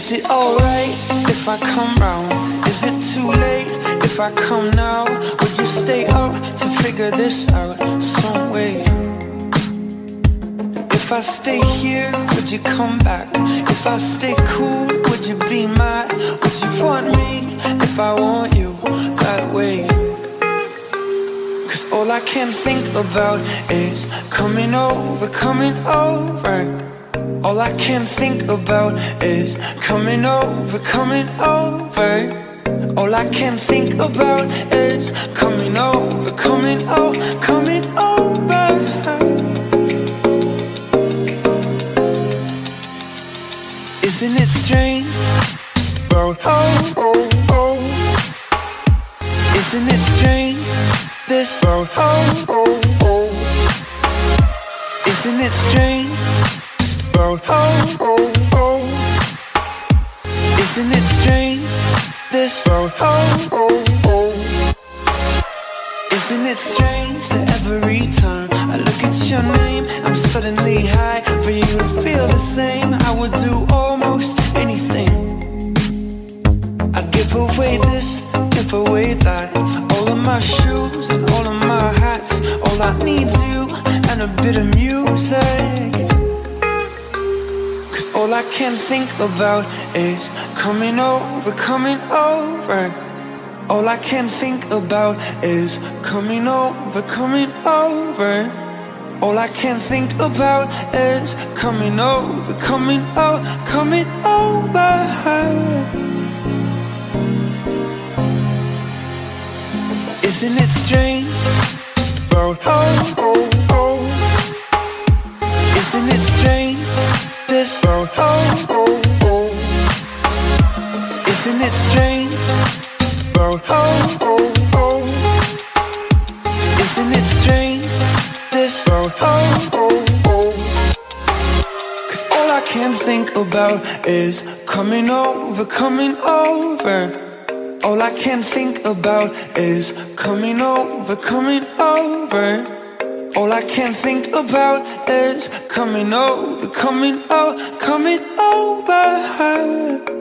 Is it alright if I come round? Is it too late if I come now? Would you stay up to figure this out some way? If I stay here, would you come back? If I stay cool, would you be mad? Would you want me if I want you that way? Cause all I can think about is coming over, coming over. All I can think about is coming over, coming over. All I can think about is coming over, coming over, coming over. Isn't it strange? Oh, oh, oh. Isn't it strange? This oh, oh, oh. Isn't it strange? Isn't it strange, this oh, oh, oh Isn't it strange that every time I look at your name I'm suddenly high for you to feel the same? I would do almost anything. I'd give away this, give away that. All of my shoes and all of my hats. All I need's you and a bit of music all I can think about is coming over, coming over. All I can think about is coming over, coming over. All I can think about is coming over, coming over, coming over. Isn't it strange? About oh, oh, oh. Isn't it strange? This oh, oh, oh, oh. Isn't it strange? About oh, oh, oh. Isn't it strange? This oh, oh, oh, oh. Cause all I can think about is coming over, coming over. All I can think about is coming over, coming over. All I can think about is coming over, coming over, coming over.